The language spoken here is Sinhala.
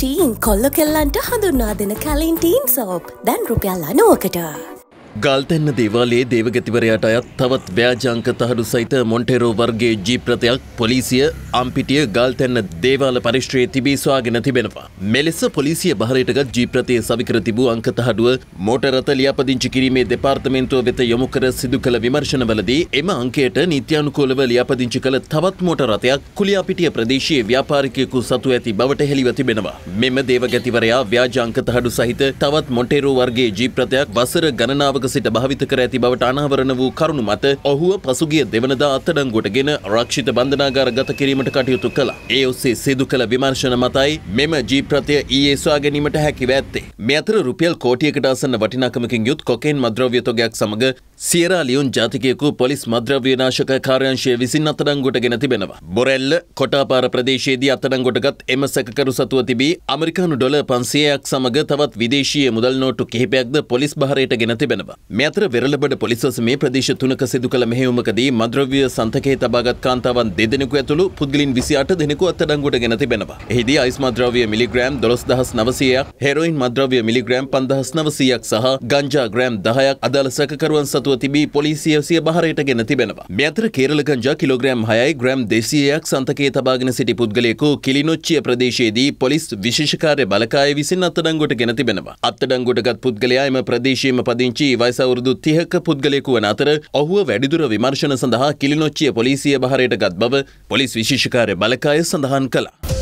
ටීන් කොල්ල කෙල්ලන්ට හඳුන්වා දෙන කලින් ටීන් සෝප් දැන් රුපියල් අනුවකට. ගල්තැන්න දේවාලයේ දේවගතිවරයාට අයත් තවත් ව්‍යාජංක තහඩු සහිත මොන්ටෙරෝ වර්ගේ ජීප්‍රතයක් පොලිසිය අම්පිටිය ගල්තැන්න දේවාල පරිශ්‍රයේ තිබී ස්වාගෙන තිබෙනවා. මෙලෙස පොලිසිය භාරයටගත් ජීප්‍රතය සවිකර තිබූ අංක තහඩුව මෝටරත ලියාපදිංචි කිරීමේ දෙපාර්තමේන්තුව වෙත යොමු කර සිදු කළ විමර්ශනවලදී එම අංකයට නීත්‍යානුකූලව ලියාපදිංචි කළ තවත් මෝටර් රථයක් කුලියාපිටිය ප්‍රදේශයේ ව්‍යාපාරිකයෙකු සතු ඇති බවට හෙළිව තිබෙනවා. මෙම දේවගතිවරයා ව්‍යාජංක තහඩු සහිත තවත් මොන්ටේරෝ වර්ගේ ජීප්‍රතයක් වසර ගණනාවක සිට භාවිත කර ඇති බවට අනාවරණ වූ කරුණු මත ඔහුව පසුගිය දෙවනදා අත්අඩංගුවටගෙන රක්ෂිත බන්ධනාගාර ගත කිරීමට කටයුතු කළා. ඒ ඔස්සේ සිදු කළ විමර්ශන මතයි මෙම ජීප්‍රතය ඊයේ සොයා ගැනීමට හැකිව ඇත්තේ. මේ අතර රුපියල් කෝටියකට ආසන්න වටිනාකමකින් යුත් කොකේන් මද්‍රව්‍ය තොගයක් සමග සියරා ලියුන් ජාතිකයෙකු පොලිස් මද්‍රව්‍ය නාශක කාර්යාංශය විසින් අත්අඩංගුවට ගෙන තිබෙනවා. බොරැල්ල කොටාපාර ප්‍රදේශයේදී අත්අඩංගුවටගත් එම සැකකරු සතුව තිබී ඇමරිකානු ඩොලර් 500ක් සමග තවත් විදේශීය මුදල් නෝට්ටු කිහිපයක්ද පොලිස් භාරයට ගෙන තිබෙනවා. මේ අතර වෙරළබඩ පොලිස් මේ ප්‍රදේශ තුනක සිදු කළ මෙහෙයුමකදී මද්‍රව්‍ය සන්තකයේ තබාගත් කාන්තාවන් දෙදෙනෙකු ඇතුළු පුද්ගලින් 28 දෙනෙකු අත්අඩංගුවට ගෙන තිබෙනවා. එහිදී අයිස් මද්‍රව්‍ය මිලිග්‍රෑම් 12900ක්, හෙරොයින් මද්‍රව්‍ය මිලිග්‍රෑම් 5900ක් සහ ගංජා ග්‍රෑම් 10ක් අදාළ සැකකරුවන් සතුව තිබී පොලිසිය සිය බහරයට ගෙන තිබෙනවා. මේ අතර කේරළ ගංජා කිලෝග්‍රෑම් 6යි ග්‍රෑම් 200ක් සන්තකයේ තබාගෙන සිටි පුද්ගලයෙකු කිලිනොච්චිය ප්‍රදේශයේදී පොලිස් විශේෂකාර්ය බලකාය විසින් අත්අඩංගුවට ගෙන තිබෙනවා. අත්අඩංගුවටගත් පුද්ගලයා එම ප්‍රදේශයේම පදිංචි වයස අවුරුදු තිහක පුද්ගලයෙකු වන අතර ඔහුව වැඩිදුර විමර්ශන සඳහා කිලිනොච්චිය පොලිසිය භාරයට ගත් බව පොලිස් විශේෂකාරය බලකාය සඳහන් කළා.